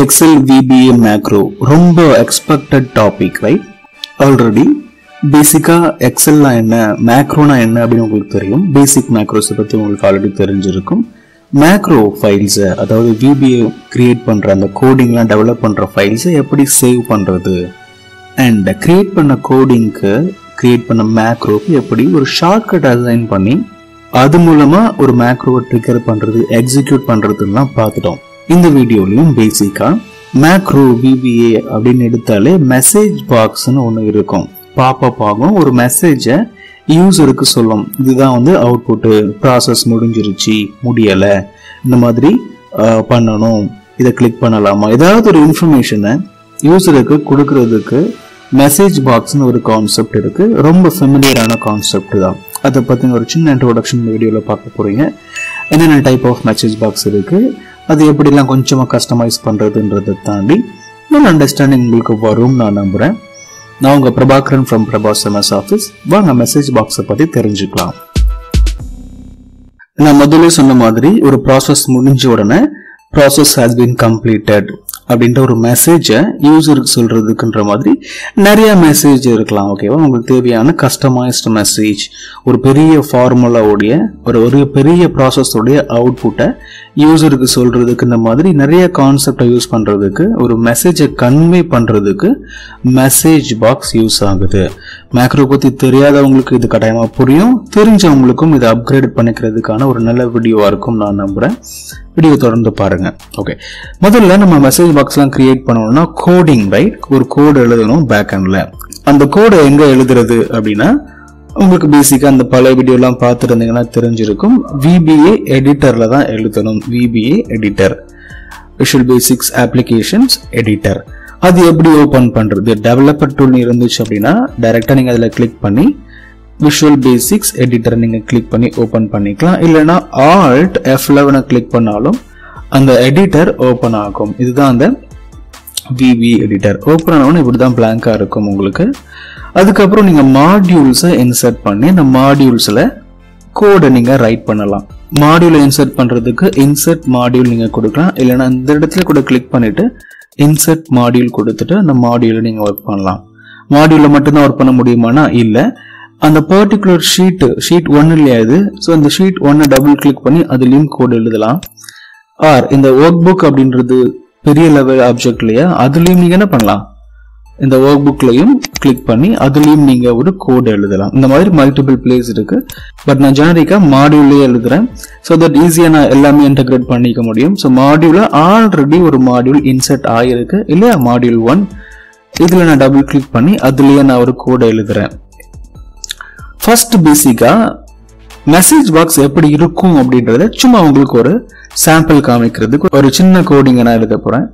XL VBA macro ரொம்ப expected topic right already பேசிக்காக எக்ஸல்னா என்ன மேக்ரோனா என்ன அப்படின்னு உங்களுக்கு தெரியும். பேசிக் மேக்ரோஸை பற்றி உங்களுக்கு ஆல்ரெடி தெரிஞ்சிருக்கும். மேக்ரோ ஃபைல்ஸை அதாவது விபிஏ கிரியேட் பண்ணுற அந்த கோடிங்லாம் டெவலப் பண்ணுற ஃபைல்ஸை எப்படி சேவ் பண்ணுறது அண்ட் கிரியேட் பண்ண கோடிங்க்கு கிரியேட் பண்ண மேக்ரோக்கு எப்படி ஒரு ஷார்ட்கட் அசைன் பண்ணி அது மூலமாக ஒரு மேக்ரோவை ட்ரிகர் பண்ணுறது எக்ஸிக்யூட் பண்ணுறதுலாம் பார்த்துட்டோம். இந்த வீடியோலையும் பேசிக்கா மேக்ரோ விபிஏ அப்படின்னு எடுத்தாலே மெசேஜ் பாக்ஸ்னு ஒன்று இருக்கும். பாப்பப் ஆகும். ஒரு மெசேஜை யூசருக்கு சொல்லும். இதுதான் வந்து அவுட்புட்டு ப்ராசஸ் முடிஞ்சிருச்சு. முடியலை. இந்த மாதிரி பண்ணணும். இதை கிளிக் பண்ணலாமா? ஏதாவது ஒரு இன்ஃபர்மேஷனை யூசருக்கு கொடுக்கறதுக்கு மெசேஜ் பாக்ஸ்னு ஒரு கான்செப்ட் இருக்கு. ரொம்ப ஃபெமிலியரான கான்செப்ட் தான். அதை பற்றின ஒரு சின்ன இன்ட்ரோடக்ஷன் வீடியோவில் பார்க்க போறீங்க. என்னென்ன டைப் ஆஃப் மெசேஜ் பாக்ஸ் இருக்கு? அது எப்படிலாம் கொஞ்சமாக கஸ்டமைஸ் பண்ணுறதுன்றதை தாண்டி நல்ல அண்டர்ஸ்டாண்டிங் உங்களுக்கு வரும் நான் நம்புகிறேன் நான் உங்கள் Prabhakaran from Prabhas MS Office வாங்க மெசேஜ் பாக்ஸை பற்றி தெரிஞ்சுக்கலாம். நான் முதல்ல சொன்ன மாதிரி ஒரு ப்ராசஸ் முடிஞ்ச உடனே ப்ராசஸ் ஹேஸ் பீன் கம்ப்ளீட்டட் அப்படின்ற ஒரு மெசேஜை யூசருக்கு சொல்றதுக்குன்ற மாதிரி நிறைய மெசேஜ் இருக்கலாம் ஓகேவா உங்களுக்கு தேவையான கஸ்டமைஸ்டு மெசேஜ் ஒரு பெரிய ஃபார்முலாவுடைய ஒரு ஒரு பெரிய ப்ராசஸோடைய அவுட்புட்டை யூசருக்கு சொல்றதுக்கு இந்த மாதிரி நிறைய கான்செப்டை யூஸ் பண்றதுக்கு ஒரு மெசேஜை கன்வே பண்றதுக்கு மெசேஜ் பாக்ஸ் யூஸ் ஆகுது. மேக்ரோ பத்தி தெரியாதவங்களுக்கு இது கட்டாயமா புரியும். தெரிஞ்சவங்களுக்கும் இதை அப்கிரேட் பண்ணிக்கிறதுக்கான ஒரு நல்ல வீடியோவா இருக்கும் நான் நம்புறேன். வீடியோ தொடர்ந்து பாருங்க. ஓகே முதல்ல நம்ம மெசேஜ் பாக்ஸ்லாம் கிரியேட் பண்ணணும்னா கோடிங் ரைட் ஒரு கோடு எழுதணும் பேக் அண்ட்ல அந்த கோடை எங்க எழுதுறது அப்படின்னா உங்களுக்கு பேசிக்காக அந்த பழைய வீடியோலாம் பார்த்துருந்தீங்கன்னா தெரிஞ்சிருக்கும். விபிஏ எடிட்டரில் தான் எழுதணும். VBA editor visual basics applications editor அது எப்படி ஓப்பன் பண்ணுறது டெவலப்பர் டூல் இருந்துச்சு அப்படின்னா டைரெக்டாக நீங்கள் அதில் கிளிக் பண்ணி விஷுவல் பேசிக்ஸ் எடிட்டர் நீங்கள் கிளிக் பண்ணி ஓப்பன் பண்ணிக்கலாம். இல்லைன்னா ஆல்ட் எஃப் லெவனை கிளிக் பண்ணாலும் அந்த எடிட்டர் ஓப்பன் ஆகும். இதுதான் அந்த விவி எடிட்டர் ஓப்பன் ஆனவொன்னு இப்படி தான் பிளாங்காக இருக்கும் உங்களுக்கு. அதுக்கப்புறம் நீங்கள் மாடியூல்ஸை இன்சர்ட் பண்ணி அந்த மாடியூல்ஸில் கோடை நீங்கள் ரைட் பண்ணலாம். மாடியூலை இன்சர்ட் பண்ணுறதுக்கு இன்சர்ட் மாடியூல் நீங்கள் கொடுக்கலாம். இல்லைன்னா இந்த இடத்துல கூட கிளிக் பண்ணிவிட்டு இன்சர்ட் மாடியூல் கொடுத்துட்டு அந்த மாடியூலை நீங்கள் ஒர்க் பண்ணலாம். மாடியூலில் மட்டும்தான் ஒர்க் பண்ண முடியுமானா? இல்லை. அந்த பர்டிகுலர் ஷீட்டு ஷீட் ஒன் இல்லையா இது? ஸோ அந்த ஷீட் ஒன்னை டபுள் கிளிக் பண்ணி அதுலேயும் கோடு எழுதலாம். ஆர் இந்த ஒர்க் புக் அப்படின்றது பெரிய லெவல் ஆப்ஜெக்ட் இல்லையா? அதுலேயும் நீங்கள் என்ன பண்ணலாம்? இந்த ஒர்க் புக்லையும் கிளிக் பண்ணி அதுலயும் நீங்க ஒரு கோட் எழுதலாம். இந்த மாதிரி மல்டிபிள் பிளேஸ் இருக்கு. பட் நான் ஜெனரிக்கா மாடியூல்லே எழுதுறேன். ஸோ தட் ஈஸியா நான் எல்லாமே இன்டகிரேட் பண்ணிக்க முடியும். ஸோ மாடியூலில் ஆல்ரெடி ஒரு மாடியூல் இன்செர்ட் ஆகிருக்கு இல்லையா? மாடியூல் ஒன் இதுல நான் டபுள் கிளிக் பண்ணி அதுலயே நான் ஒரு கோட் எழுதுறேன். ஃபர்ஸ்ட் பேசிக்கா மெசேஜ் பாக்ஸ் எப்படி இருக்கும் அப்படின்றத சும்மா உங்களுக்கு ஒரு சாம்பிள் காமிக்கிறதுக்கு ஒரு சின்ன கோடிங்கை நான் எழுத போகிறேன்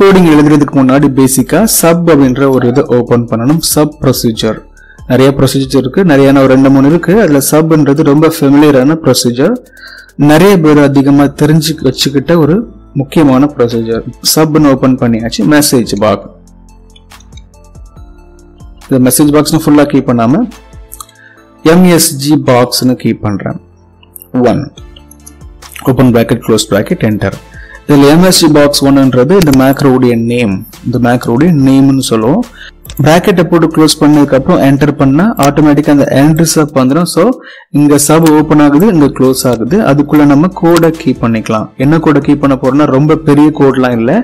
கோடிங் எழுதுறதுக்கு முன்னாடி பேசிக்கா சப் அப்படின்ற ஒரு இதை ஓபன் பண்ணணும். சப் ப்ரொசீஜர் நிறைய ப்ரொசீஜர் இருக்கு. நிறைய ஒரு ரெண்டு மூணு இருக்கு. அதுல சப்ன்றது ரொம்ப ஃபெமிலியரான ப்ரொசீஜர் நிறைய பேர் அதிகமாக தெரிஞ்சு வச்சுக்கிட்ட ஒரு முக்கியமான ப்ரொசீஜர் சப்னு ஓபன் பண்ணியாச்சு. மெசேஜ் பாக்ஸ் இந்த மெசேஜ் பாக்ஸ்னு ஃபுல்லா கீப் பண்ணாம எம்எஸ்ஜி பாக்ஸ்னு கீப் பண்றேன். One open bracket close bracket enter இதில் எம்எஸ்சி பாக்ஸ் ஒன்றுன்றது இந்த மேக்ரோடைய நேம் இந்த மேக்ரோடைய நேம்னு சொல்லுவோம். பிராக்கெட்டை போட்டு க்ளோஸ் பண்ணதுக்கப்புறம் என்டர் பண்ணால் ஆட்டோமேட்டிக்காக அந்த என்ட்ரி சப் வந்துடும் ஸோ இங்கே சப் ஓப்பன் ஆகுது இங்கே க்ளோஸ் ஆகுது. அதுக்குள்ளே நம்ம கோடை கீப் பண்ணிக்கலாம். என்ன கோடை கீப் பண்ண போகிறோம்னா ரொம்ப பெரிய கோட்லாம் இல்லை.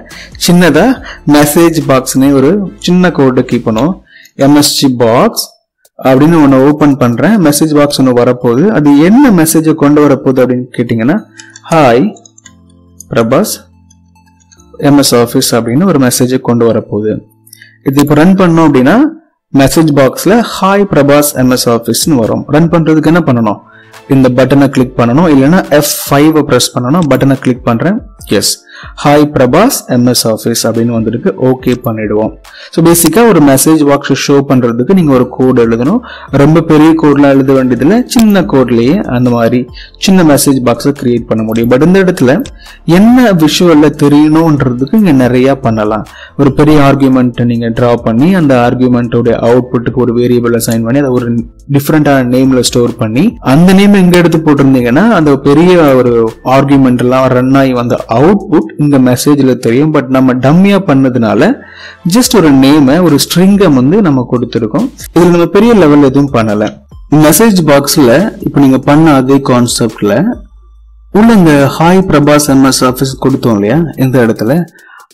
சின்னதாக மெசேஜ் பாக்ஸ்னே ஒரு சின்ன கோடை கீப் பண்ணுவோம். எம்எஸ்ஜி பாக்ஸ் அப்படின்னு ஒன்று ஓப்பன் பண்ணுறேன் மெசேஜ் பாக்ஸ் ஒன்று வரப்போகுது. அது என்ன மெசேஜை கொண்டு வரப்போகுது அப்படின்னு கேட்டிங்கன்னா ஹாய் பிரபாஸ் எம்எஸ் ஆஃபீஸ் அப்படின்னு ஒரு மெசேஜை கொண்டு வரப்போகுது. இது இப்போ ரன் பண்ணோம் அப்படின்னா மெசேஜ் பாக்ஸில் ஹாய் பிரபாஸ் எம்எஸ் ஆஃபீஸ்னு வரும். ரன் பண்ணுறதுக்கு என்ன பண்ணணும்? இந்த பட்டனை கிளிக் பண்ணணும். இல்லைன்னா எஃப் ஃபைவ் ப்ரெஸ் பண்ணணும். பட்டனை கிளிக் பண்ணுறேன் yes hi Prabhas MS Office அப்படின்னு வந்துருக்கு. ஓகே பண்ணிடுவோம். ஸோ பேசிக்காக ஒரு மெசேஜ் பாக்ஸ் ஷோ பண்ணுறதுக்கு நீங்கள் ஒரு கோட் எழுதணும். ரொம்ப பெரிய கோட்லாம் எழுத வேண்டியதில்லை. சின்ன கோட்லேயே அந்த மாதிரி சின்ன மெசேஜ் பாக்ஸை கிரியேட் பண்ண முடியும். பட் இந்த இடத்துல என்ன விஷுவலில் தெரியணுன்றதுக்கு இங்கே நிறையா பண்ணலாம். ஒரு பெரிய ஆர்கியூமெண்ட்டை நீங்கள் ட்ரா பண்ணி அந்த ஆர்கியூமெண்ட்டோடைய அவுட்புட்டுக்கு ஒரு வேரியபிள் அசைன் பண்ணி அதை ஒரு டிஃப்ரெண்டான நேமில் ஸ்டோர் பண்ணி அந்த நேம் எங்கே எடுத்து போட்டிருந்தீங்கன்னா அந்த பெரிய ஒரு ஆர்குமெண்ட் எல்லாம் ரன் ஆகி வந்த அவுட்புட் இந்த மெசேஜ்ல தெரியும். பட் நம்ம டம்மியா பண்ணதுனால ஜஸ்ட் ஒரு நேமை ஒரு ஸ்ட்ரிங்கை வந்து நம்ம கொடுத்துருக்கோம். இதில் நம்ம பெரிய லெவல் எதுவும் பண்ணல. மெசேஜ் பாக்ஸ்ல இப்போ நீங்க பண்ண அதே கான்செப்டில் உள்ள இந்த ஹாய் பிரபாஸ் எம்எஸ் ஆஃபீஸ் கொடுத்தோம் இல்லையா இந்த இடத்துல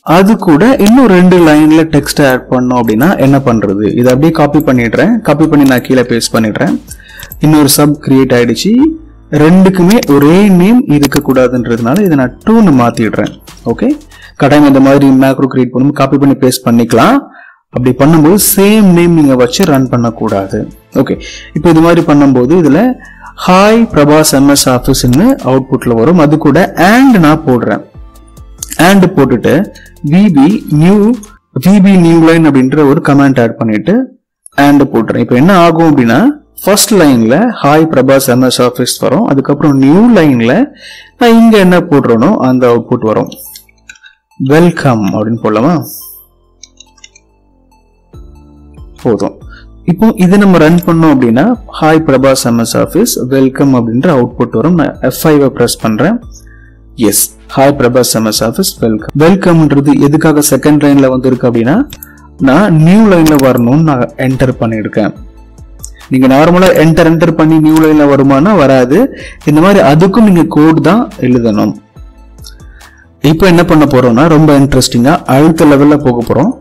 அது கூட இன்னும் ரெண்டு லைன்ல டெக்ஸ்ட் ஆட் பண்ணோம் அப்படின்னா என்ன பண்றது? இதை அப்படியே காப்பி பண்ணிடுறேன். காப்பி பண்ணி நான் கீழே பேஸ்ட் பண்ணிடுறேன். இன்னொரு சப் கிரியேட் ஆயிடுச்சு. ரெண்டுக்குமே ஒரே நேம் இருக்கக்கூடாதுன்றதுனால இதை நான் டூன்னு மாற்றிடுறேன் ஓகே கட்டாயம் இந்த மாதிரி மேக்ரோ கிரியேட் பண்ணும் காப்பி பண்ணி பேஸ்ட் பண்ணிக்கலாம். அப்படி பண்ணும்போது சேம் நேம் நீங்கள் வச்சு ரன் பண்ணக்கூடாது. ஓகே இப்போ இது மாதிரி பண்ணும்போது இதில் ஹாய் பிரபாஸ் எம்எஸ் ஆஃபீஸ்ன்னு அவுட்புட்டில் வரும். அது கூட அண்ட் நான் போடுறேன். அண்ட் போட்டுட்டு VB new VB new line அப்படின்ற ஒரு கமெண்ட் ஆட் பண்ணிட்டு அண்ட் போட்டுறேன். இப்போ என்ன ஆகும் அப்படின்னா ஃபர்ஸ்ட் லைனில் ஹாய் பிரபாஸ் எம்எஸ் ஆஃபீஸ் வரும். அதுக்கப்புறம் நியூ லைனில் நான் இங்கே என்ன போடுறனோ அந்த அவுட்புட் வரும். வெல்கம் அப்படின்னு போடலாமா? போதும். இப்போ இது நம்ம ரன் பண்ணோம் அப்படின்னா hi Prabhas MS Office welcome அப்படின்ற அவுட்புட் வரும். நான் எஃப் ஐவை ப்ரெஸ் பண்ணுறேன் yes hi Prabhas MS Office welcome வெல்கம்ன்றது எதுக்காக செகண்ட் லைனில் வந்திருக்கு அப்படின்னா நான் நியூ லைனில் வரணும்னு நான் என்டர் பண்ணியிருக்கேன். நீங்கள் நார்மலாக என்டர் என்டர் பண்ணி நியூ லைனில் வருமானா வராது. இந்த மாதிரி அதுக்கும் நீங்கள் கோட் தான் எழுதணும். இப்போ என்ன பண்ண போகிறோம்னா ரொம்ப இன்ட்ரெஸ்டிங்காக அடுத்த லெவலில் போக போகிறோம்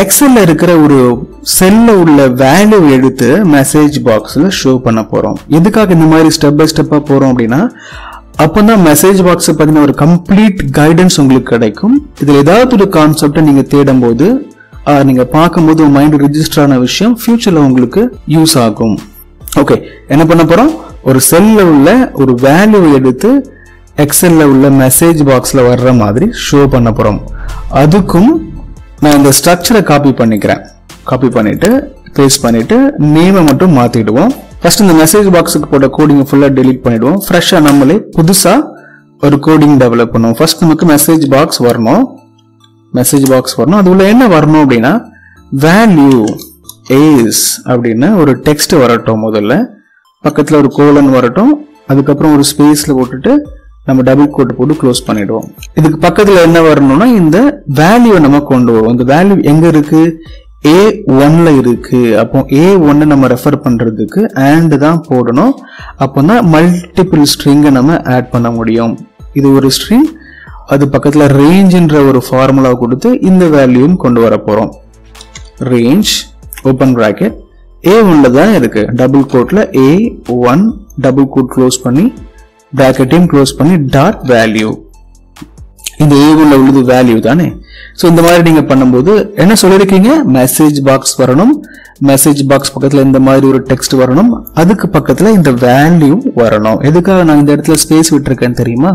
எக்ஸல்ல இருக்கிற ஒரு செல்ல உள்ள வேல்யூ எடுத்து மெசேஜ் பாக்ஸில் ஷோ பண்ண போகிறோம் எதுக்காக இந்த மாதிரி ஸ்டெப் பை ஸ்டெப்பாக போகிறோம் அப்படின்னா அப்போ தான் மெசேஜ் பாக்ஸை பத்தின ஒரு கம்ப்ளீட் கைடன்ஸ் உங்களுக்கு கிடைக்கும். இதில் ஏதாவது ஒரு கான்செப்டை நீங்கள் தேடும் போது நீங்கள் பார்க்கும்போது உங்கள் மைண்டு ரிஜிஸ்டர் ஆன விஷயம் ஃப்யூச்சரில் உங்களுக்கு யூஸ் ஆகும். ஓகே என்ன பண்ண போகிறோம் ஒரு செல்லில் உள்ள ஒரு வேல்யூ எடுத்து எக்ஸலில் உள்ள மெசேஜ் பாக்ஸில் வர்ற மாதிரி ஷோ பண்ண போகிறோம் அதுக்கும் நான் இந்த ஸ்ட்ரக்சரை காப்பி பண்ணிக்கிறேன். காப்பி பண்ணிவிட்டு பேஸ்ட் பண்ணிவிட்டு நேமை மட்டும் மாற்றிடுவோம் ஃபஸ்ட் இந்த மெசேஜ் பாக்ஸுக்கு போட்ட கோடிங் ஃபுல்லாக டெலீட் பண்ணிவிடுவோம் ஃப்ரெஷ்ஷாக நம்மளே புதுசாக ஒரு கோடிங் டெவலப் பண்ணுவோம். ஃபர்ஸ்ட் நமக்கு மெசேஜ் பாக்ஸ் வரணும். மெசேஜ் பாக்ஸ் வரணும். அது உள்ள என்ன வரணும் அப்படின்னா வேல்யூ ஏஸ் அப்படின்னு ஒரு டெக்ஸ்ட் வரட்டும் முதல்ல. பக்கத்தில் ஒரு கோலன் வரட்டும். அதுக்கப்புறம் ஒரு ஸ்பேஸில் போட்டுட்டு நம்ம டபுள் கோட் போட்டு க்ளோஸ் பண்ணிடுவோம். இதுக்கு பக்கத்தில் என்ன வரணும்னா இந்த வேல்யூவை நம்ம கொண்டு வருவோம். இந்த வேல்யூ எங்கே இருக்கு? ஏ ஒன்ல இருக்கு. அப்போ ஏ ஒன்னு நம்ம ரெஃபர் பண்றதுக்கு and தான் போடணும். அப்போ தான் மல்டிபிள் ஸ்ட்ரிங்கை நம்ம ஆட் பண்ண முடியும். இது ஒரு ஸ்ட்ரிங் அது பக்கத்துல ரேஞ்சுன்ற ஒரு ஃபார்முலா கொடுத்து இந்த வேல்யூவும் கொண்டு வர போறோம். ரேஞ்ச் ஓப்பன் ப்ராக்கெட் ஏ ஒன்ல தான் இருக்கு. டபுள் கோட்ல A one double quote close பண்ணி பிராக்கெட்டையும் க்ளோஸ் பண்ணி டாட் வேல்யூ இந்த ஏ ஒன்ல உள்ளது வேல்யூ தானே? ஸோ இந்த மாதிரி நீங்க பண்ணும்போது என்ன சொல்லியிருக்கீங்க? மெசேஜ் பாக்ஸ் வரணும். மெசேஜ் பாக்ஸ் பக்கத்தில் இந்த மாதிரி ஒரு டெக்ஸ்ட் வரணும். அதுக்கு பக்கத்தில் இந்த வேல்யூ வரணும். எதுக்காக நான் இந்த இடத்துல ஸ்பேஸ் விட்டுருக்கேன் தெரியுமா?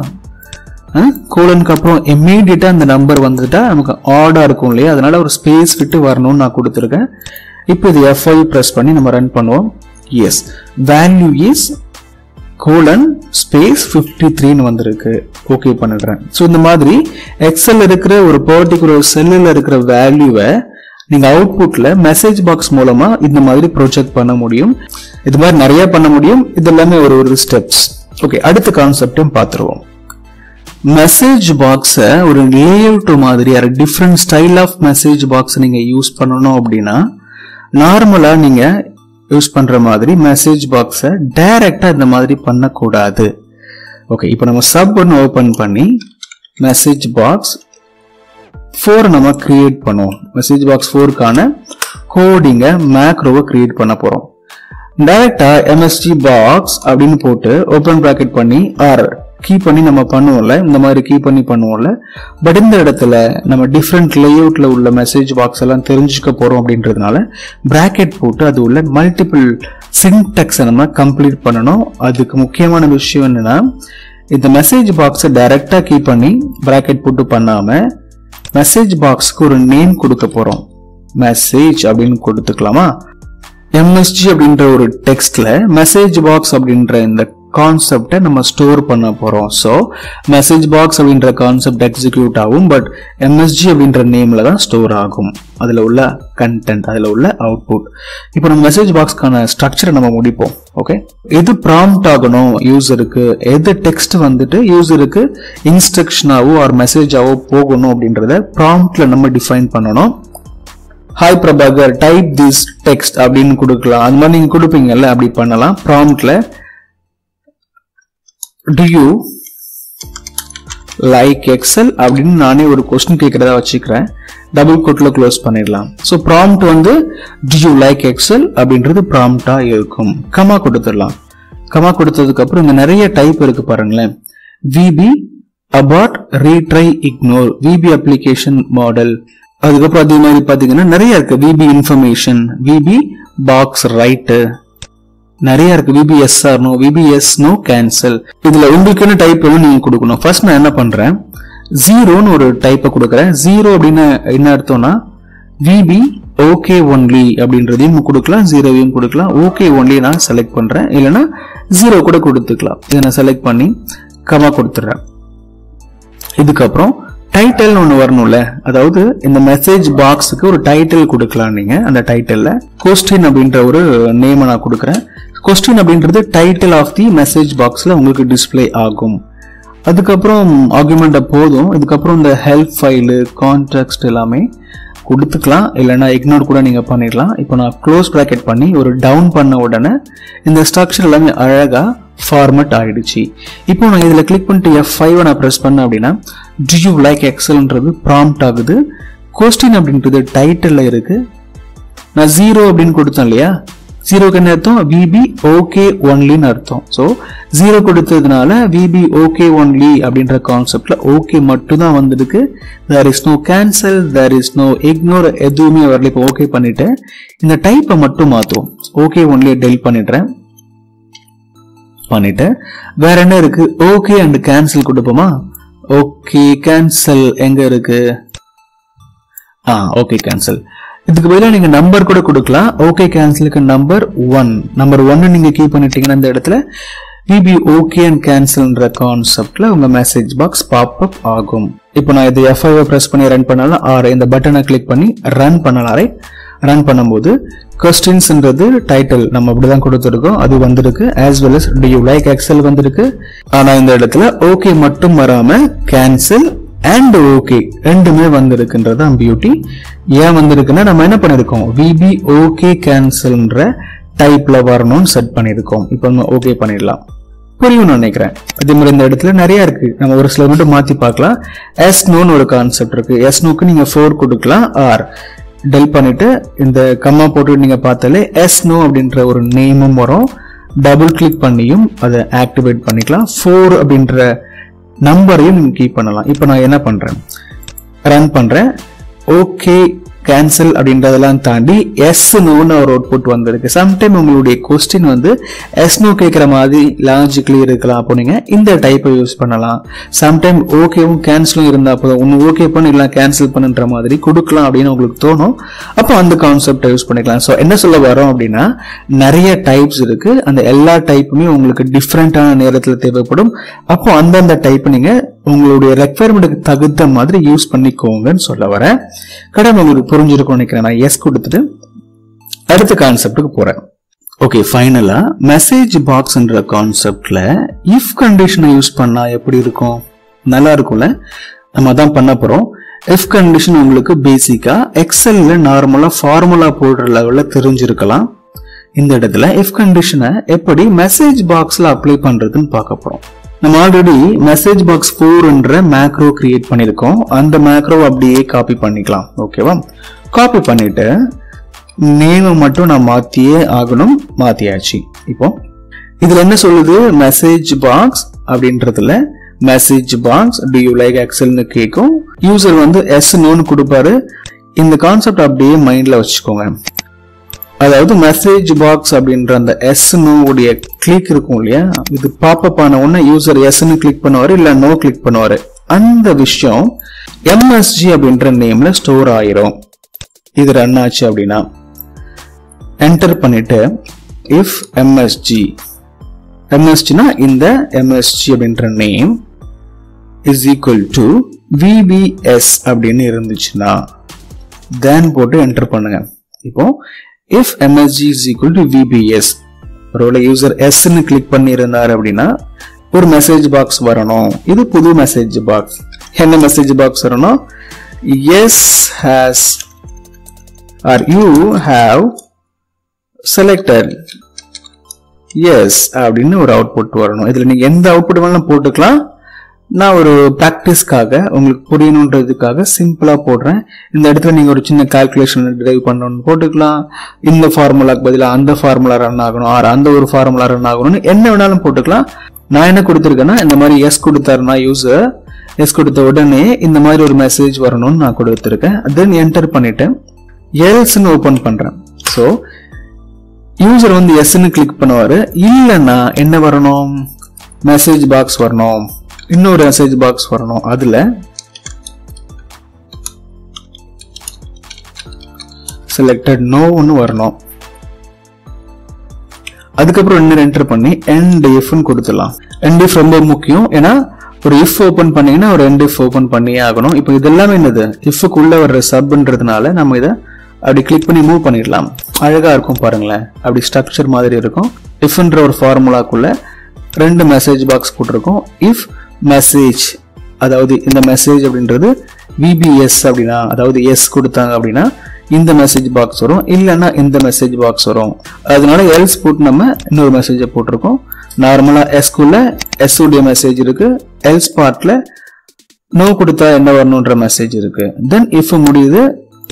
கோலனுக்கு அப்புறம் இம்மீடியட்டாக அந்த நம்பர் வந்துட்டா நமக்கு ஆடா இருக்கும் இல்லையா? அதனால் ஒரு ஸ்பேஸ் விட்டு வரணும்னு நான் கொடுத்துருக்கேன். இப்போ இது எஃப்ஐ ப்ரெஸ் பண்ணி நம்ம ரன் பண்ணுவோம். Yes value is colon space fifty த்ரீன்னு வந்திருக்கு. ஓகே பண்ணிடுறேன். ஸோ இந்த மாதிரி எக்ஸல் இருக்கிற ஒரு பர்டிகுலர் செல்லில் இருக்கிற வேல்யூவை நீங்கள் அவுட்புட்டில் மெசேஜ் பாக்ஸ் மூலமாக இந்த மாதிரி ப்ரொஜெக்ட் பண்ண முடியும். இது மாதிரி நிறையா பண்ண முடியும். இது எல்லாமே ஒரு ஒரு ஸ்டெப்ஸ் ஓகே அடுத்த கான்செப்டும் பார்த்துருவோம். மெசேஜ் பாக்ஸை ஒரு லேஅவுட் மாதிரி ஒரு different style of message box நீங்கள் யூஸ் பண்ணணும் அப்படின்னா நார்மலாக நீங்கள் யூஸ் பண்ணுற மாதிரி மெசேஜ் பாக்ஸை டைரெக்டாக இந்த மாதிரி பண்ணக்கூடாது. ஓகே இப்போ நம்ம சப் ஒன்று ஓப்பன் பண்ணி மெசேஜ் பாக்ஸ் ஃபோர் நம்ம கிரியேட் பண்ணுவோம். மெசேஜ் பாக்ஸ் ஃபோருக்கான கோடிங்கை மேக்ரோவை கிரியேட் பண்ண போகிறோம் டைரக்டா எம்எஸ்டி பாக்ஸ் அப்படின்னு போட்டு ஓப்பன் ப்ராக்கெட் பண்ணி ஆர் கீ பண்ணி நம்ம பண்ணுவோம்ல இந்த மாதிரி கீ பண்ணி பண்ணுவோம்ல. பட் இந்த இடத்துல நம்ம டிஃப்ரெண்ட் லேஅவுட்டில் உள்ள மெசேஜ் பாக்ஸ் எல்லாம் தெரிஞ்சுக்க போகிறோம் அப்படின்றதுனால ப்ராக்கெட் போட்டு அது உள்ள மல்டிபிள் சின்டெக்ஸை நம்ம கம்ப்ளீட் பண்ணணும். அதுக்கு முக்கியமான விஷயம் என்னென்னா இந்த மெசேஜ் பாக்ஸை டைரெக்டாக கீ பண்ணி ப்ராக்கெட் போட்டு பண்ணாமல் மெசேஜ் பாக்ஸ்க்கு ஒரு நேம் கொடுக்க போகிறோம் மெசேஜ் அப்படின்னு கொடுத்துக்கலாமா? எம்எஸ்ஜி அப்படின்ற ஒரு டெக்ஸ்ட்ல மெசேஜ் பாக்ஸ் அப்படின்ற இந்த கான்செப்டை நம்ம ஸ்டோர் பண்ண போறோம். ஸோ மெசேஜ் பாக்ஸ் அப்படின்ற கான்செப்ட் எக்ஸிக்யூட் ஆகும் பட் எம்எஸ்ஜி அப்படின்ற நேம்ல தான் ஸ்டோர் ஆகும். அதுல உள்ள கண்டென்ட் அதுல உள்ள அவுட்புட் இப்போ நம்ம மெசேஜ் பாக்ஸ்க்கான ஸ்ட்ரக்சரை நம்ம முடிப்போம் ஓகே எது ப்ராம்ப்ட் ஆகணும் யூசருக்கு எது டெக்ஸ்ட் வந்துட்டு யூசருக்கு இன்ஸ்ட்ரக்ஷனாவோ ஆர் மெசேஜாவோ போகணும் அப்படின்றத ப்ராம்ப்டில் நம்ம டிஃபைன் பண்ணணும். Hi Prabhakar type this text அப்படின்னு கொடுக்கலாம். அது மாதிரி நீங்க கொடுப்பீங்கல்ல அப்படி பண்ணலாம். ப்ராம்ப்டில் டு யூ லைக் எக்ஸல் அப்படின்னு நானே ஒரு கொஸ்டின் கேட்கறதா வச்சுக்கிறேன். டபுள் கோட்ல க்ளோஸ் பண்ணிடலாம். ஸோ ப்ராம்ப்ட் வந்து டு யூ லைக் எக்ஸல் அப்படின்றது ப்ராம்ப்டா இருக்கும். கமா கொடுத்துடலாம். கமா கொடுத்ததுக்கு அப்புறம் இங்க நிறைய டைப் இருக்கு பாருங்களேன். VB abort retry ignore VB application modal அதுக்கப்புறம் அதே மாதிரி பாத்தீங்கன்னா நிறைய இருக்கு. VB information VB box right நிறைய இருக்கு. VB yes or no VB yes no cancel இதுல உங்களுக்குன்னு டைப் வந்து நீங்க கொடுக்கணும். ஃபர்ஸ்ட் நான் என்ன பண்றேன்? ஜீரோன்னு ஒரு டைப்பை கொடுக்குறேன். ஜீரோ அப்படின்னு என்ன அர்த்தம்னா விபி ஓகே ஒன்லி அப்படின்றதையும் கொடுக்கலாம். ஜீரோவையும் கொடுக்கலாம். ஓகே ஒன்லி நான் செலக்ட் பண்றேன். இல்லைன்னா ஜீரோ கூட கொடுத்துக்கலாம். இதை நான் செலக்ட் பண்ணி கமா கொடுத்துட்றேன். இதுக்கப்புறம் டைட்டில் ஒன்று வரணும்ல? அதாவது இந்த மெசேஜ் பாக்ஸுக்கு ஒரு டைட்டில் கொடுக்கலாம் நீங்கள் அந்த டைட்டிலில் கொஸ்டின் அப்படின்ற ஒரு நேமை நான் கொடுக்குறேன். கொஸ்டின் அப்படின்றது டைட்டில் ஆஃப் தி மெசேஜ் பாக்ஸில் உங்களுக்கு டிஸ்ப்ளே ஆகும். அதுக்கப்புறம் ஆர்குமெண்ட்டை போதும். இதுக்கப்புறம் இந்த ஹெல்ப் ஃபைலு கான்டாக்ட் எல்லாமே கொடுத்துக்கலாம். இல்லைன்னா இக்னோர் கூட நீங்கள் பண்ணிடலாம். இப்போ நான் க்ளோஸ் ப்ராக்கெட் பண்ணி ஒரு டவுன் பண்ண உடனே இந்த ஸ்ட்ரக்சர் எல்லாமே அழகாக ஃபார்மட் ஆகிடுச்சு இப்போ நான் இதில் கிளிக் பண்ணிட்டு எஃப் ஃபைவ் நான் ப்ரெஸ் பண்ணேன் அப்படின்னா டி யூ லைக் எக்ஸல்ன்றது ப்ராம்ப்ட் ஆகுது. கொஸ்டின் அப்படின்றது டைட்டில் இருக்குது நான் ஜீரோ அப்படின்னு கொடுத்தேன் இல்லையா? ஜீரோக்கு என்ன அர்த்தம்? விபி ஓகே ஒன்லின்னு அர்த்தம். ஸோ ஜீரோ கொடுத்ததுனால விபி ஓகே ஒன்லி அப்படின்ற கான்செப்ட்ல ஓகே மட்டும் தான் வந்திருக்கு. There is no cancel there is no ignore எதுவுமே வரல. இப்போ ஓகே பண்ணிட்டு இந்த டைப்பை மட்டும் மாற்றுவோம் ஓகே ஒன்லி டெல் பண்ணிடுறேன். பண்ணிட்டு வேற என்ன இருக்கு? ஓகே அண்ட் கேன்சல் கொடுப்போமா? ஓகே கேன்சல் எங்க இருக்கு? ஆ ஓகே கேன்சல் இதுக்கு பதிலாக நீங்கள் நம்பர் கூட கொடுக்கலாம். ஓகே கேன்சலுக்கு நம்பர் ஒன் நம்பர் ஒன்னு நீங்கள் கீ பண்ணிட்டீங்கன்னா இந்த இடத்துல பிபி ஓகே அண்ட் கேன்சல்ன்ற கான்செப்டில் உங்கள் மெசேஜ் பாக்ஸ் பாப் அப் ஆகும். இப்போ நான் இது எஃப்ஐஓ ப்ரெஸ் பண்ணி ரன் பண்ணாலும் ஆர் இந்த பட்டனை கிளிக் பண்ணி ரன் பண்ணலாம் ரைட் ரன் பண்ணும்போது கொஸ்டின்ஸ்ன்றது டைட்டில் நம்ம அப்படிதான் கொடுத்துருக்கோம். அது வந்திருக்கு. As well as do you like Excel வந்திருக்கு. ஆனால் இந்த இடத்துல ஓகே மட்டும் வராமல் கேன்சல் அண்ட் ஓகே ரெண்டுமே வந்திருக்குன்றது தான் பியூட்டி ஏன் வந்திருக்குன்னா நம்ம என்ன பண்ணியிருக்கோம் விபி ஓகே கேன்சல்ன்ற டைப்ல வரணும்னு செட் பண்ணியிருக்கோம் இப்போ நம்ம ஓகே பண்ணிடலாம். புரியும்னு நினைக்கிறேன். அதே மாதிரி இந்த இடத்துல நிறைய இருக்கு. நம்ம ஒரு சில மட்டும் மாத்தி பார்க்கலாம். எஸ் நோன்னு ஒரு கான்செப்ட் இருக்கு. எஸ் நோக்கு நீங்க ஃபோர் கொடுக்கலாம். ஆர் டெல் பண்ணிட்டு இந்த கம்மா போட்டு நீங்க பார்த்தாலே எஸ் நோ அப்படின்ற ஒரு நேமும் வரும். டபுள் கிளிக் பண்ணியும் அதை ஆக்டிவேட் பண்ணிக்கலாம். ஃபோர் அப்படின்ற நம்பரையும் கீப் பண்ணலாம். இப்போ நான் என்ன பண்றேன்? ரன் பண்றேன். ஓகே கேன்சல் அப்படின்றதெல்லாம் தாண்டி எஸ் நோன்னு ஒரு அவுட்புட் வந்திருக்கு. சம்டைம் உங்களுடைய கொஸ்டின் வந்து எஸ் நோ கேட்குற மாதிரி லாஜிக்கலி இருக்கலாம். அப்போ நீங்கள் இந்த டைப்பை யூஸ் பண்ணலாம். சம்டைம் ஓகேவும் கேன்சலும் இருந்தால் போதும். ஒன்று ஓகே பண்ணு இல்லை கேன்சல் பண்ணுன்ற மாதிரி கொடுக்கலாம் அப்படின்னு உங்களுக்கு தோணும். அப்போ அந்த கான்செப்டை யூஸ் பண்ணிக்கலாம். ஸோ என்ன சொல்ல வரோம் அப்படின்னா நிறைய டைப்ஸ் இருக்குது அந்த எல்லா டைப்புமே உங்களுக்கு டிஃப்ரெண்ட்டான நேரத்தில் தேவைப்படும். அப்போ அந்தந்த டைப் நீங்கள் உங்களுடைய ரெக்குவயர்மெண்ட்டுக்கு தகுந்த மாதிரி யூஸ் பண்ணிக்கோங்கன்னு சொல்ல வரேன். கடமை உங்களுக்கு புரிஞ்சிருக்கும்னு நினைக்கிறேன். நான் எஸ் கொடுத்துட்டு அடுத்த கான்செப்டுக்கு போறேன். ஓகே ஃபைனலாக மெசேஜ் பாக்ஸ்ன்ற கான்செப்டில் இஃப் கண்டிஷனை யூஸ் பண்ணால் எப்படி இருக்கும்? நல்லா இருக்கும்ல? நம்ம தான் பண்ண போகிறோம் இஃப் கண்டிஷன் உங்களுக்கு பேசிக்காக எக்ஸலில் நார்மலாக ஃபார்முலா போடுற லெவலில் தெரிஞ்சிருக்கலாம். இந்த இடத்துல இஃப் கண்டிஷனை எப்படி மெசேஜ் பாக்ஸில் அப்ளை பண்ணுறதுன்னு பார்க்க போகிறோம் நம்ம ஆல்ரெடி மெசேஜ் பாக்ஸ் ஃபோர்ன்ற மேக்ரோ கிரியேட் பண்ணியிருக்கோம். அந்த மேக்ரோ அப்படியே காப்பி பண்ணிக்கலாம். ஓகேவா காப்பி பண்ணிட்டு நேமை மட்டும் நான் மாற்றியே ஆகணும். மாற்றியாச்சு இப்போ இதில் என்ன சொல்லுது? மெசேஜ் பாக்ஸ் அப்படின்றதுல message box do you like எக்ஸல்னு கேட்கும் யூசர் வந்து எஸ் நோன்னு கொடுப்பாரு. இந்த கான்செப்ட் அப்படியே மைண்டில் வச்சுக்கோங்க. அதாவது மெசேஜ் பாக்ஸ் அப்படின்ற அந்த எஸ் உடைய கிளிக் இருக்கும் இல்லையா? இது பாப்பப் ஆன உடனே யூசர் எஸ்ன்னு கிளிக் பண்ணுவாரு இல்ல நோ கிளிக் பண்ணுவாரு. அந்த விஷயம் எம்எஸ்ஜி அப்படின்ற நேம்ல ஸ்டோர் ஆயிரும். இது ரன் ஆச்சு அப்படின்னா. என்டர் பண்ணிட்டு இஃப் எம்எஸ்ஜி எம்எஸ்ஜினா இந்த எம்எஸ்ஜி அப்படின்ற name is equal to VB yes அப்படின்னு இருந்துச்சுன்னா தென் போட்டு என்டர் பண்ணுங்க. இப்போ if MSG is equal to VB yes ஒருவேளை யூசர் எஸ்ன்னு கிளிக் பண்ணியிருந்தார் அப்படின்னா ஒரு மெசேஜ் பாக்ஸ் வரணும். இது புது மெசேஜ் பாக்ஸ் என்ன மெசேஜ் பாக்ஸ் வரணும் yes has are you have selected yes அப்படின்னு ஒரு அவுட்புட் வரணும். இதுல நீங்க எந்த அவுட்புட் வேணாலும் போட்டுக்கலாம். நான் ஒரு ப்ராக்டிஸ்க்காக உங்களுக்கு புரியணுன்றதுக்காக சிம்பிளாக போடுறேன். இந்த இடத்துல நீங்கள் ஒரு சின்ன கால்குலேஷன் டிரைவ் பண்ணணும்னு போட்டுக்கலாம். இந்த ஃபார்முலாக்கு பதிலாக அந்த ஃபார்முலா ரன் ஆகணும். ஆர் அந்த ஒரு ஃபார்முலா ரன் ஆகணும்னு என்ன வேணாலும் போட்டுக்கலாம். நான் என்ன கொடுத்துருக்கேன்னா இந்த மாதிரி எஸ் கொடுத்தாருன்னா யூஸர் எஸ் கொடுத்த உடனே இந்த மாதிரி ஒரு மெசேஜ் வரணும்னு நான் கொடுத்துருக்கேன். தென் என்டர் பண்ணிவிட்டேன் எல்ஸ்ன்னு ஓப்பன் பண்ணுறேன் ஸோ யூசர் வந்து எஸ்ன்னு கிளிக் பண்ணுவார். இல்லைன்னா என்ன வரணும்? மெசேஜ் பாக்ஸ் வரணும். இன்னொரு மெசேஜ் பாக்ஸ் வரணும். அதுல செலக்டட் நோன்னு வரணும். அதுக்கப்புறம் இன்னும் என்டர் பண்ணி எண்ட் இஃப்னு கொடுத்துடலாம். எண்ட் இஃப் ரொம்ப முக்கியம். ஏன்னா ஒரு இஃப் ஓப்பன் பண்ணீங்கன்னா ஒரு எண்ட் இஃப் ஓப்பன் பண்ணியே ஆகணும். இப்போ இதெல்லாமே என்னது? இஃபுக்குள்ள வர்ற சப்ன்றதுனால நம்ம இதை அப்படி கிளிக் பண்ணி மூவ் பண்ணிடலாம். அழகா இருக்கும் பாருங்களேன். அப்படி ஸ்ட்ரக்சர் மாதிரி இருக்கும். இஃப்ன்ற ஒரு ஃபார்முலாக்குள்ள ரெண்டு மெசேஜ் பாக்ஸ் போட்டிருக்கோம். இஃப் மெசேஜ் அதாவது இந்த மெசேஜ் அப்படின்றது விபிஎஸ் அப்படின்னா அதாவது எஸ் கொடுத்தாங்க அப்படின்னா இந்த மெசேஜ் பாக்ஸ் வரும். இல்லைன்னா இந்த மெசேஜ் பாக்ஸ் வரும். அதனால எல்ஸ் போட்டு நம்ம இன்னொரு மெசேஜை போட்டிருக்கோம். நார்மலாக எஸ்குள்ள எஸ் உடைய மெசேஜ் இருக்கு. எல்ஸ் பார்ட்ல நோ கொடுத்தா என்ன வரணுன்ற மெசேஜ் இருக்கு. தென் இஃப் முடியுது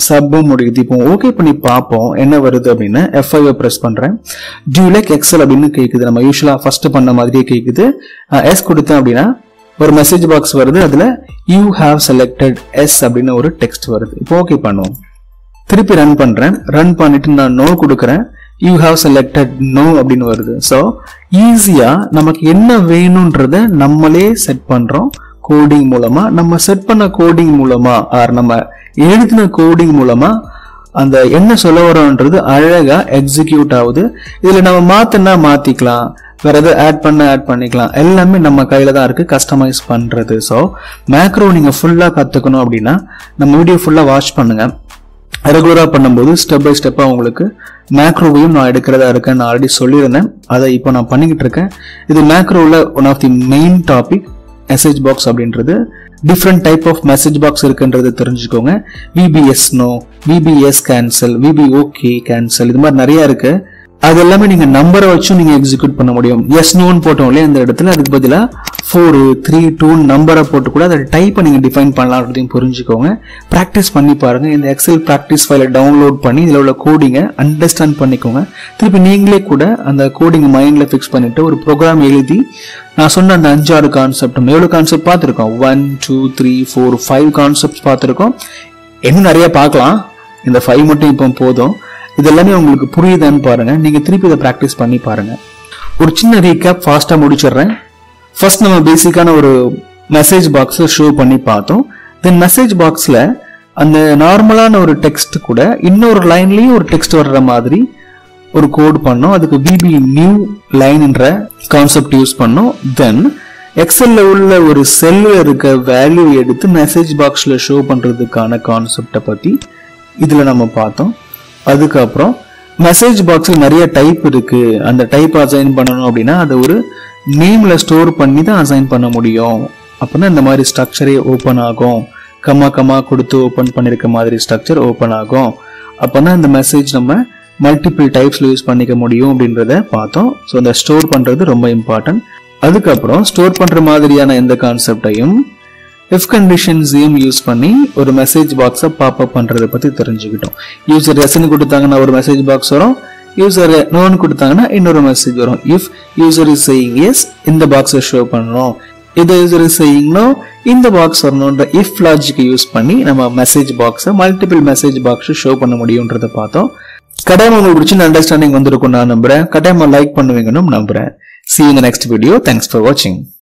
சப்பும் முடியுது. இப்போ ஓகே பண்ணி பார்ப்போம். என்ன வருது அப்படின்னு. எஃப்ஐ ப்ரெஸ் பண்றேன். டியூ லைக் எக்ஸல் அப்படின்னு கேட்குது நம்ம யூஸ்வலா ஃபர்ஸ்ட் பண்ண மாதிரியே கேட்குது எஸ் கொடுத்தேன் அப்படின்னா ஒரு மெசேஜ் பாக்ஸ் வருது அதுல யூ ஹாவ் செலக்டட் எஸ் அப்படின்னு ஒரு டெக்ஸ்ட் வருது. இப்போ ஓகே பண்ணுவோம். திருப்பி ரன் பண்றேன். ரன் பண்ணிட்டு நான் நோ கொடுக்குறேன். யூ ஹாவ் செலக்டட் நோ அப்படின்னு வருது. ஸோ ஈஸியா நமக்கு என்ன வேணும்ன்றத நம்மளே செட் பண்றோம். கோடிங் மூலமா. நம்ம செட் பண்ண கோடிங் மூலமா ஆர் நம்ம எழுதின கோடிங் மூலமா அந்த என்ன சொல்ல வரோன்றது அழகா எக்ஸிக்யூட் ஆகுது. இதுல நம்ம மாத்தினா மாத்திக்கலாம். வேற எதாவது ஆட் பண்ண ஆட் பண்ணிக்கலாம். எல்லாமே நம்ம கையில தான் இருக்கு. கஸ்டமைஸ் பண்றது. ஸோ மேக்ரோ நீங்க ஃபுல்லா கத்துக்கணும் அப்படின்னா நம்ம வீடியோ ஃபுல்லா வாட்ச் பண்ணுங்க. ரெகுலராக பண்ணும்போது ஸ்டெப் பை ஸ்டெப்பாக உங்களுக்கு மேக்ரோவையும் நான் எடுக்கிறதா இருக்கேன் நான் ஆல்ரெடி சொல்லியிருந்தேன். அதை இப்போ நான் பண்ணிக்கிட்டு இருக்கேன். இது மேக்ரோவில் one of the main topic message box அப்படின்றது. Different type of message box இருக்குன்றது தெரிஞ்சுக்கோங்க. VB yes no VB yes cancel VB okay cancel இது மாதிரி நிறைய இருக்கு. அது எல்லாமே நீங்க நம்பரை வச்சும் நீங்க எக்ஸிக்யூட் பண்ண முடியும். எஸ் நோன்னு போட்டோம் இல்லையா அந்த இடத்துல அதுக்கு பதிலாக ஃபோர் த்ரீ டூ நம்பரை போட்டு கூட அதை டைப்பை நீங்கள் டிஃபைன் பண்ணலான்றதையும் புரிஞ்சுக்கோங்க. ப்ராக்டிஸ் பண்ணி பாருங்கள் இந்த எக்ஸல் ப்ராக்டிஸ் ஃபைலை டவுன்லோட் பண்ணி இதில் உள்ள கோடிங்கை அண்டர்ஸ்டாண்ட் பண்ணிக்கோங்க. திருப்பி நீங்களே கூட அந்த கோடிங் மைண்டில் ஃபிக்ஸ் பண்ணிவிட்டு ஒரு ப்ரோக்ராம் எழுதி நான் சொன்ன அந்த அஞ்சாறு கான்செப்ட் எவ்வளோ கான்செப்ட் பார்த்துருக்கோம். One two three four five concept பார்த்துருக்கோம். இன்னும் நிறைய பார்க்கலாம். இந்த ஃபைவ் மட்டும் இப்போ போதும். இது எல்லாமே உங்களுக்கு புரியுதான்னு பாருங்கள் நீங்கள் திருப்பி இதை ப்ராக்டிஸ் பண்ணி பாருங்க. ஒரு சின்ன ரீகேப் ஃபாஸ்ட்டாக முடிச்சிடுறேன். ஃபர்ஸ்ட் நம்ம பேசிக்கான ஒரு மெசேஜ் பாக்ஸை ஷோ பண்ணி பார்த்தோம். தென் மெசேஜ் பாக்ஸ்ல அந்த நார்மலான ஒரு டெக்ஸ்ட் கூட இன்னொரு லைன்லயும் ஒரு டெக்ஸ்ட் வர்ற மாதிரி ஒரு கோட் பண்ணோம். அதுக்கு பிபி நியூ லைன்ன்ற கான்செப்ட் யூஸ் பண்ணோம். தென் எக்ஸல்ல உள்ள ஒரு செல்ல இருக்க வேல்யூ எடுத்து மெசேஜ் பாக்ஸ்ல ஷோ பண்றதுக்கான கான்செப்டை பற்றி இதுல நம்ம பார்த்தோம். அதுக்கப்புறம் மெசேஜ் பாக்ஸில் நிறைய டைப் இருக்கு. அந்த டைப் அசைன் பண்ணணும் அப்படின்னா அதை ஒரு நேம்ல ஸ்டோர் பண்ணி தான் அசைன் பண்ண முடியும். அப்படின்னா இந்த மாதிரி ஸ்ட்ரக்சரே ஓப்பன் ஆகும். கம்மா கம்மா கொடுத்து ஓப்பன் பண்ணிருக்க மாதிரி ஸ்ட்ரக்சர் ஓப்பன் ஆகும். அப்போனா இந்த மெசேஜ் நம்ம மல்டிபிள் டைப்ஸில் யூஸ் பண்ணிக்க முடியும் அப்படின்றத பார்த்தோம். ஸோ அந்த ஸ்டோர் பண்றது ரொம்ப இம்பார்ட்டன்ட் அதுக்கப்புறம் ஸ்டோர் பண்ற மாதிரியான எந்த கான்செப்டையும் இஃப் கண்டிஷன்ஸையும் யூஸ் பண்ணி ஒரு மெசேஜ் பாக்ஸை பாப் அப் பண்றதை பத்தி தெரிஞ்சுக்கிட்டோம். யூசர் எஸ்ன்னு கொடுத்தாங்கன்னா ஒரு மெசேஜ் பாக்ஸ் வரும். யூசர் நோன்னு கொடுத்தாங்கன்னா இன்னொரு மெசேஜ் வரும். If user is saying yes இந்த பாக்ஸை ஷோ பண்ணணும். இந்த யூசர் இஸ் சேயிங் இந்த பாக்ஸ் வரணுன்ற இஃப் லாஜிக்கை யூஸ் பண்ணி நம்ம மெசேஜ் பாக்ஸை மல்டிபிள் மெசேஜ் பாக்ஸ் ஷோ பண்ண முடியும்ன்றதை பார்த்தோம். கட்டாயம் உங்களுக்கு சின்ன அண்டர்ஸ்டாண்டிங் வந்திருக்கும் நான் நம்புறேன். கட்டாயமா லைக் பண்ணுவீங்கன்னு நம்புறேன். சி இந்த நெக்ஸ்ட் வீடியோ தேங்க்ஸ் ஃபார் வாட்சிங்